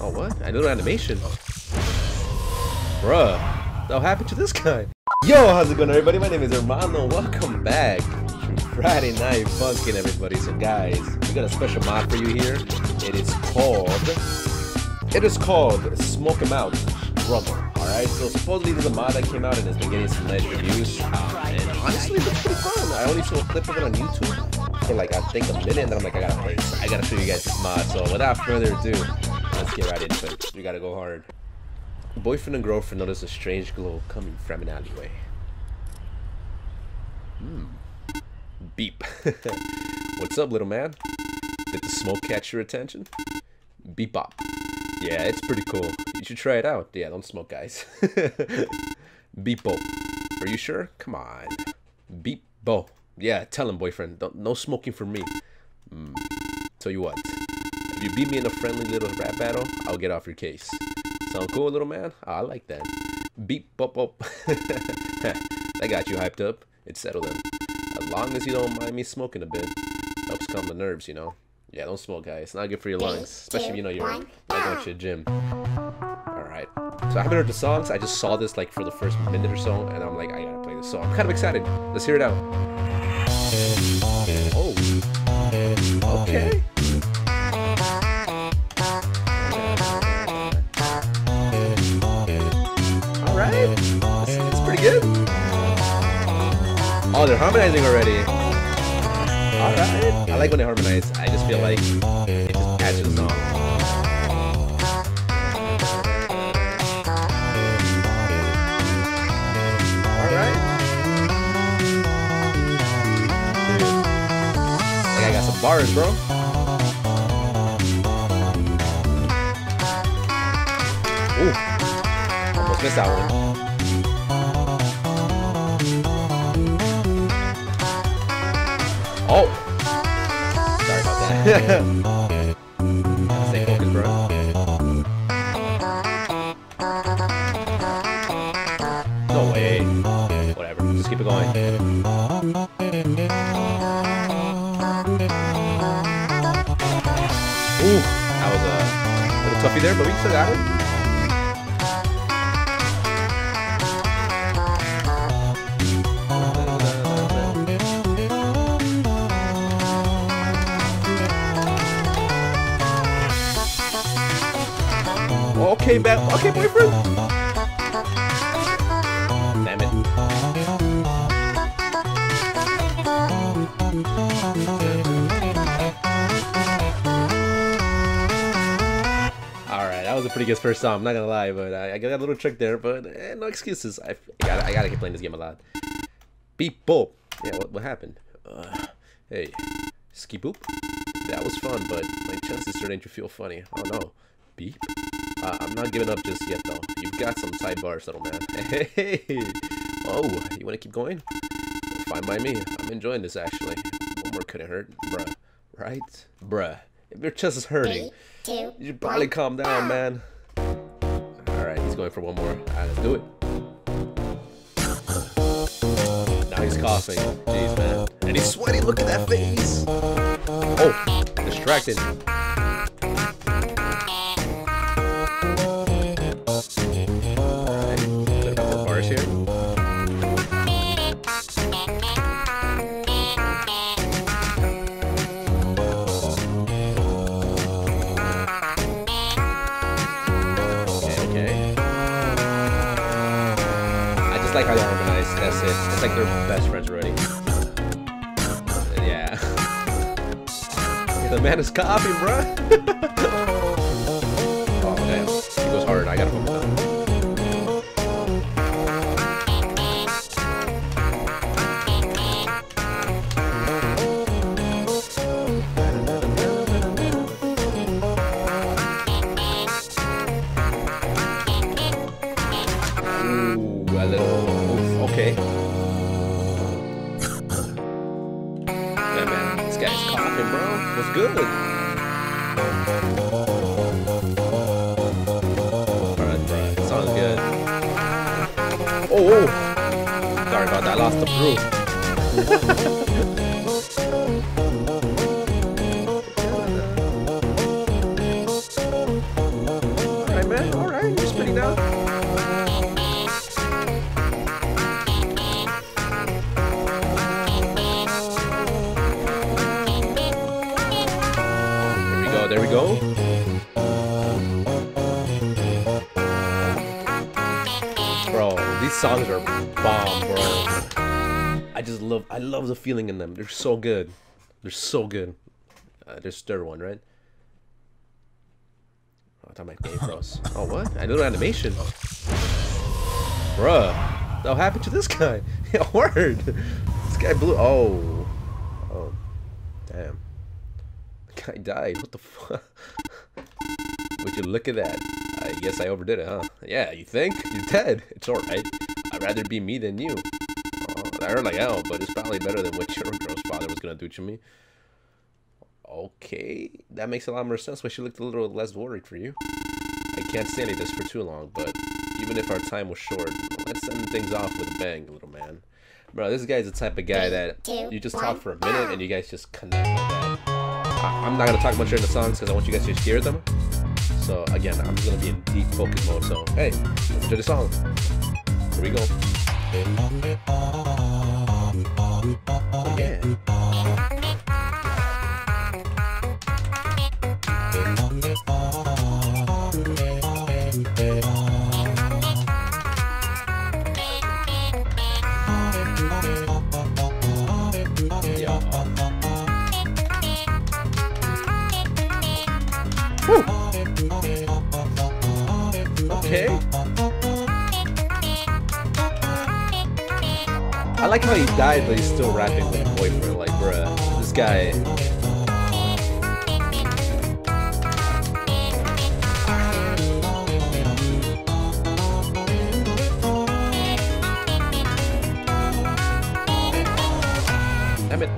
Oh, what? I know animation. Bruh. What happened to this guy? Yo, how's it going everybody? My name is Armando. Welcome back to Friday Night Funkin' everybody. So guys, we got a special mod for you here. It is called... It is called Smoke 'em Out Struggle. Alright, so supposedly there's a mod that came out and it's been getting some nice reviews. Uh, and honestly, it looks pretty fun. I only saw a clip of it on YouTube for like, I think a minute, and then I'm like, I gotta play this. I gotta show you guys this mod. So without further ado, let's get right into it. We gotta go hard. Boyfriend and girlfriend notice a strange glow coming from an alleyway. Hmm. Beep. What's up, little man? Did the smoke catch your attention? Beep bop. Yeah, it's pretty cool. You should try it out. Yeah, don't smoke, guys. Beep bo. Are you sure? Come on. Beep bo. Yeah, tell him, boyfriend. Don't, no smoking for me. Mm. Tell you what. If you beat me in a friendly little rap battle, I'll get off your case. Sound cool, little man? Oh, I like that. Beep bop bop. that got you hyped up. It's settled in. As long as you don't mind me smoking a bit. Helps calm the nerves, you know. Yeah, don't smoke, guys. It's not good for your lungs, especially if you know you're not going to the gym. Alright. So I haven't heard the songs. I just saw this like for the first minute or so, and I'm like, I gotta play this song. I'm kind of excited. Let's hear it out. Oh, they're harmonizing already. Alright. I like when they harmonize. I just feel like it just to the song. Alright. I got some bars, bro. Ooh. Almost missed that one. Oh! Sorry about that. Stay focused, bro. No way. Whatever. Just keep it going. Ooh, that was a little toughy there, but we still got it. Okay, man. Okay, boyfriend. Damn it. Alright, that was a pretty good first song, I'm not gonna lie, but I, I got a little trick there, but eh, no excuses. I, I, gotta, I gotta keep playing this game a lot. Beep boop. Yeah, what, what happened? Uh, hey, ski boop? That was fun, but my chances starting to feel funny. Oh no. Beep? Uh, I'm not giving up just yet, though. You've got some tight bars, little man. Hey! Oh, you want to keep going? Fine by me. I'm enjoying this, actually. One more couldn't hurt. Bruh. Right? Bruh. If your chest is hurting, Three, two, you should probably calm down, man. Alright, he's going for one more. Alright, let's do it. now he's coughing. Jeez, man. And he's sweaty. Look at that face. Oh, distracted. Like how they harmonize. That's it. It's like they're best friends already. Yeah. the man is coughing, bruh. oh, damn. He goes hard. I gotta focus on. Ooh, a little. Oof, okay. Yeah, man. This guy's coughing, bro. What's good? Alright, bro. Sounds good. Oh, oh. Sorry about that. I lost the proof. already now? There we go, there we go. Bro, these songs are bomb, bro. I just love, I love the feeling in them. They're so good. They're so good. Uh, there's third one, right? Oh, I thought my froze. Oh, what? I did animation. Bruh. What happened to this guy? Word. This guy blew. Oh. Oh. Damn. Guy died. What the fuck? Would you look at that? I guess I overdid it, huh? Yeah, you think? You're dead. It's alright. I'd rather be me than you. Oh, I hurt like hell, but it's probably better than what your girl's father was gonna do to me. Okay, that makes a lot more sense why she looked a little less worried for you. I can't stand this for too long, but even if our time was short, let's end things off with a bang, little man. Bro, this guy's the type of guy that you just talk for a minute and you guys just connect like that. I'm not gonna talk much during the songs because I want you guys to hear them. So again, I'm gonna be in deep focus mode. So hey, let's the song. Here we go. Yeah. Like how he died, but he's still rapping with boyfriend. Like, bruh, this guy. Damn it.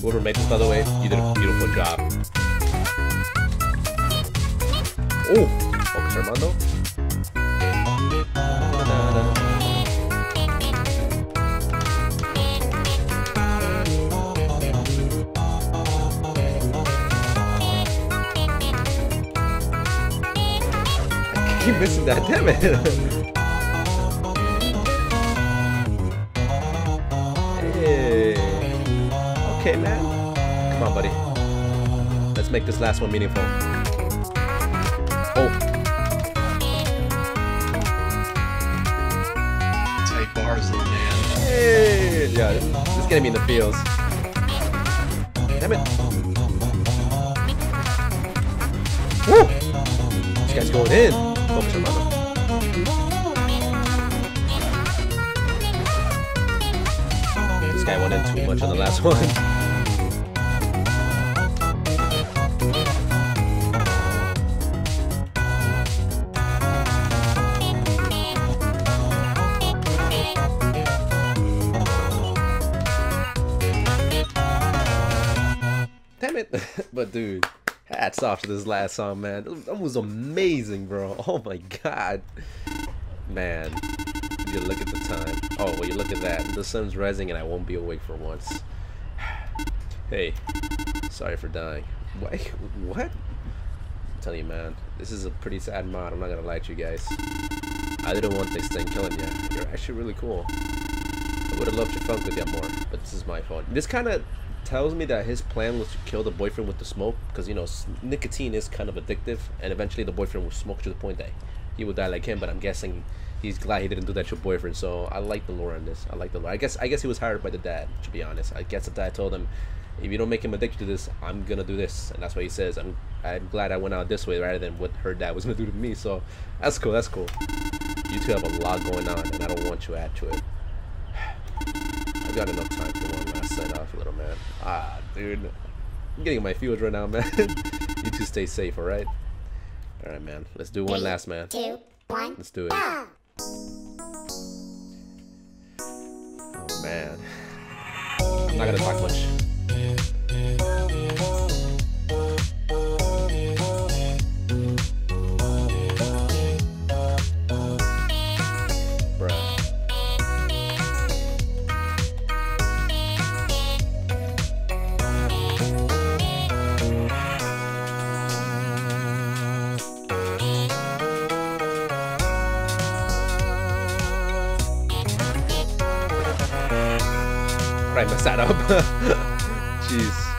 Whoever made this, by the way, you did a beautiful job. Oh, focus Armando. Keep missing that, damn it. hey. Okay, man. Come on, buddy. Let's make this last one meaningful. Yeah, this is gonna be in the fields. Damn it! Woo! This guy's going in. This guy went in too much on the last one. It! but dude, hats off to this last song, man. That was amazing, bro. Oh my god, man. You look at the time. Oh, well, you look at that. The sun's rising, and I won't be awake for once. hey, sorry for dying. What? What? I'm telling you, man. This is a pretty sad mod. I'm not gonna lie to you guys. I didn't want this thing killing you. You're actually really cool. I would have loved to funk with you more, but this is my fault. This kind of tells me that his plan was to kill the boyfriend with the smoke, because you know nicotine is kind of addictive, and eventually the boyfriend will smoke to the point that he will die like him. But I'm guessing he's glad he didn't do that to your boyfriend. So I like the lore on this. I like the lore. I guess I guess he was hired by the dad. To be honest, I guess the dad told him, if you don't make him addicted to this, I'm gonna do this, and that's why he says, I'm I'm glad I went out this way rather than what her dad was gonna do to me. So that's cool. That's cool. You two have a lot going on, and I don't want you to add to it. Got enough time for one last sign off, little man. Ah, dude. I'm getting in my feels right now, man. you two stay safe, alright? Alright, man. Let's do one last, man. two, one. Let's do it. go. Oh, man. I'm not gonna talk much. I messed that up. Jeez.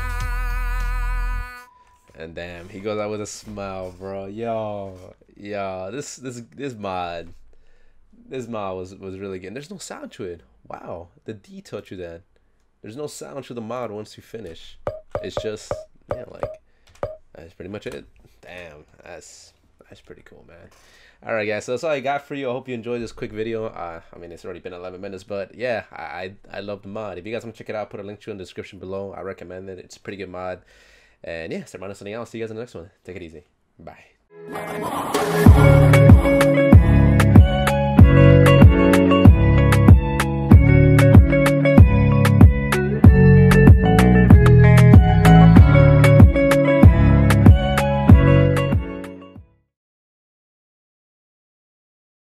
And damn, he goes out with a smile, bro. Yo, yo, this this this mod, this mod was was really good. There's no sound to it. Wow, the detail to that. There's no sound to the mod once you finish. It's just yeah, like that's pretty much it. Damn, that's that's pretty cool, man. All right, guys. So that's all I got for you. I hope you enjoyed this quick video. Uh, I mean, it's already been 11 minutes, but yeah, I I, love the mod. If you guys want to check it out, put a link to it in the description below. I recommend it. It's a pretty good mod. And yeah, running something else. See you guys in the next one. Take it easy. Bye.